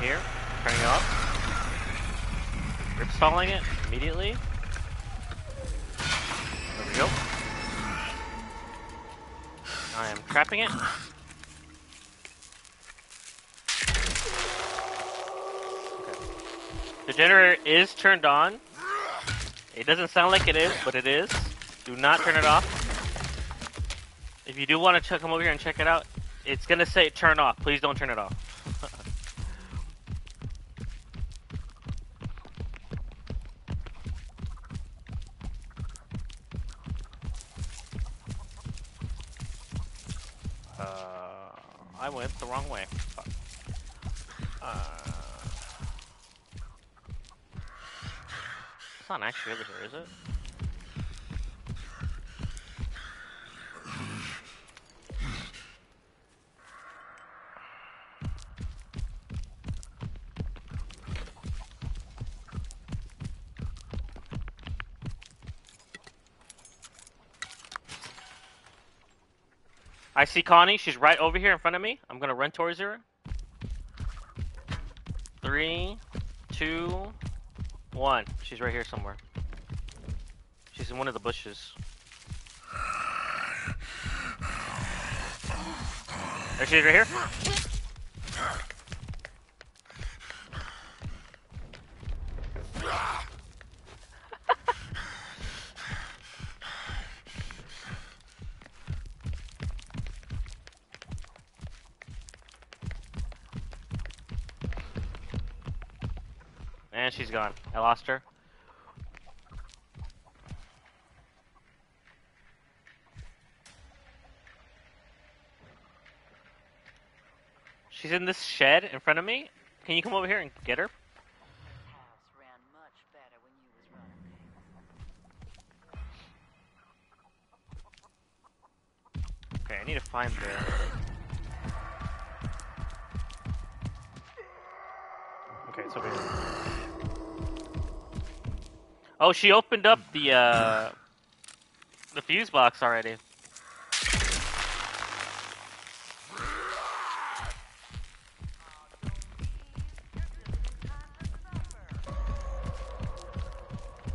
Here, turning it off. Rip stalling it immediately. There we go. I am trapping it. The generator is turned on. It doesn't sound like it is, but it is. Do not turn it off. If you do want to come over here and check it out, it's gonna say turn off. Please don't turn it off. Uh, I went the wrong way. Uh, it's not actually over here, is it? I see Connie. She's right over here in front of me. I'm gonna run towards her. Three, two, one. She's right here somewhere. She's in one of the bushes. There she is right here. And she's gone. I lost her. She's in this shed in front of me. Can you come over here and get her? Okay, I need to find the. Okay, it's over here. Oh, she opened up the uh, the fuse box already.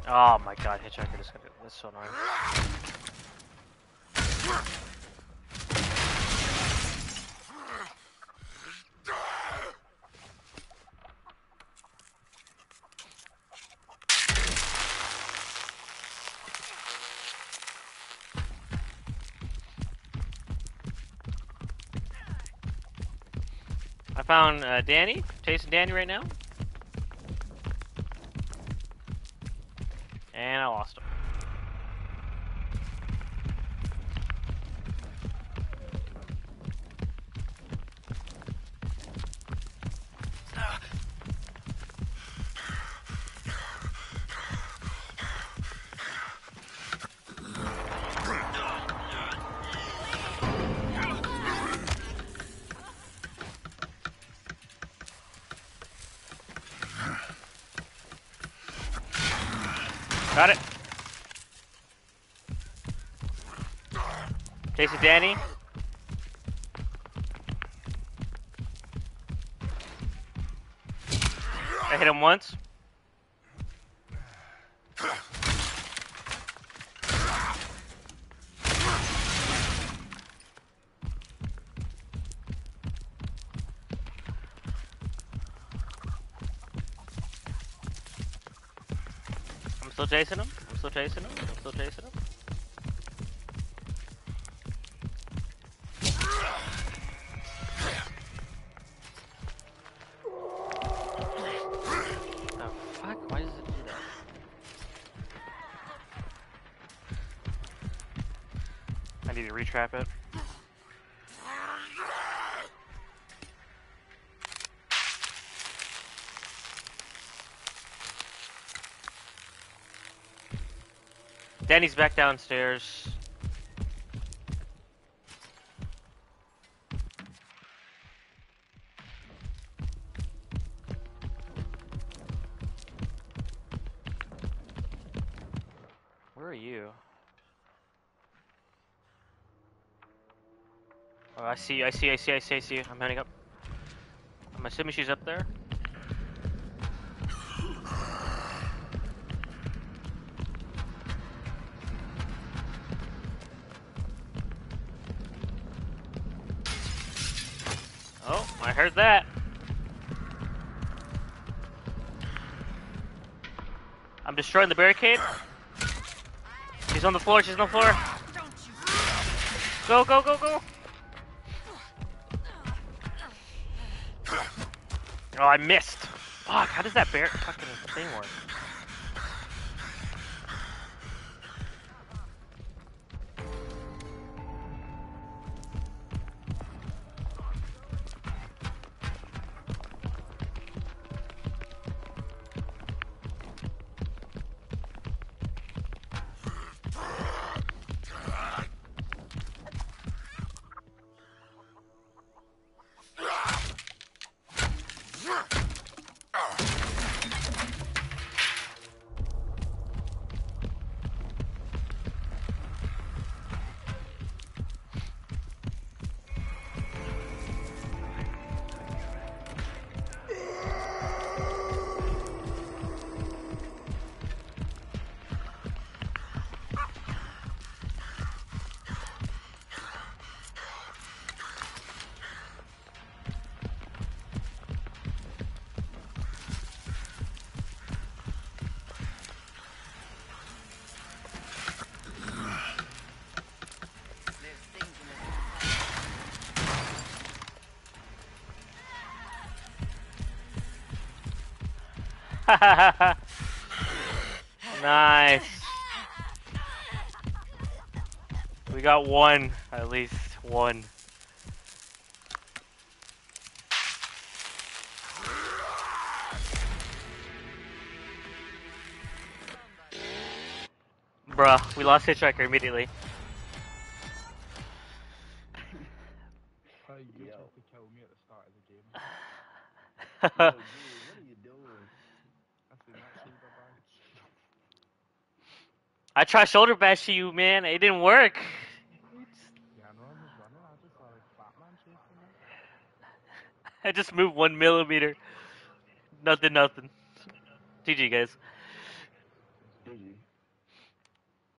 Oh my god, Hitchhiker just got it. That's so annoying. Found uh, Danny. Chasing Danny right now. And I lost him. Got it. Chasing Danny. I hit him once. I'm still chasing him. I'm still chasing him. I'm still chasing him. The fuck? Why does it do that? I need to retrap it. Danny's back downstairs. Where are you? Oh, I see you, I see I see I see I see you. I'm heading up. I'm assuming she's up there. I heard that. I'm destroying the barricade. She's on the floor. She's on the floor. Go, go, go, go. Oh, I missed. Fuck, how does that bear fucking thing work? Ah! nice. We got one, at least one. Bruh, we lost Hitchhiker immediately. Hey, you Yo. tried to kill me at the start of the game. Yo, dude, what are you doing? I said, not shoulder bash. I tried shoulder bash to you, man. It didn't work. I just moved one millimeter. Nothing, nothing. GG, guys.